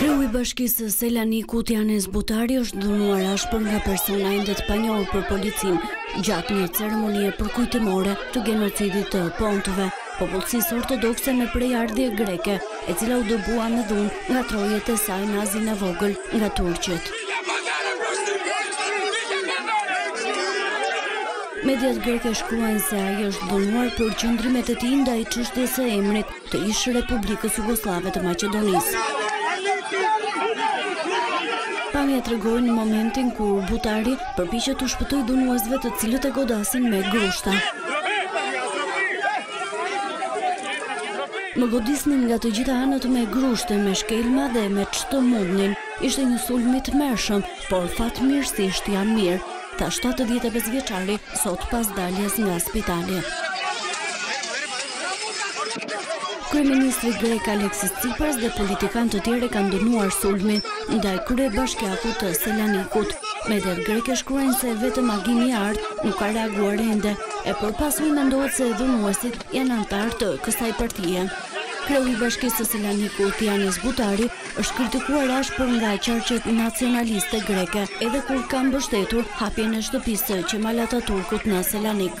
Kreu i bashkisë së Selanikut, Janis Butari, është dhunuar ashpër nga persona ende të panjohur për policinë gjatë një ceremonie përkujtimore të genocidit të Pontëve, popullsisë ortodokse me prejardhje greke. e cila u dëbua me dhunë nga trojet e saj në Azinë e Vogël nga turqit. Mediat greke shkruajnë se ai është dhunuar për qëndrimet e tij ndaj çështjes së emrit të ish Republikës Jugosllave të Maqedonisë. Pamjet tregojnë momentin kur butari përpiqet t'u shpëtojë dhunuesve të cilët e godasin me grushte. Më godisnin nga të gjitha anët me grushte, me shkelma dhe me ç'të mundnin. Ishte një sulm i tmerrshëm, por fatmirësisht jam mirë, tha shtatëdhjetë e pesë vjeçari sot pas daljes nga spitali. Kryeministri grek Aleksis Tsipras dhe politikanë të tjerë e kanë dënuar sulmin ndaj kryebashkiakut të Selanikut. Mediat greke shkruajnë se vetëm Agimi i Artë nuk ka reaguar ende, E për pasojë mendohet se dhunuesit janë anëtarë të kësaj partie. Kreu i Bashkisë së Selanikut, Janis Butari, është kritikuar ashpër nga qarqet nacionaliste greke, edhe kur ka mbështetur hapjen e shtëpisë së Qemal Ataturkut në Selanik.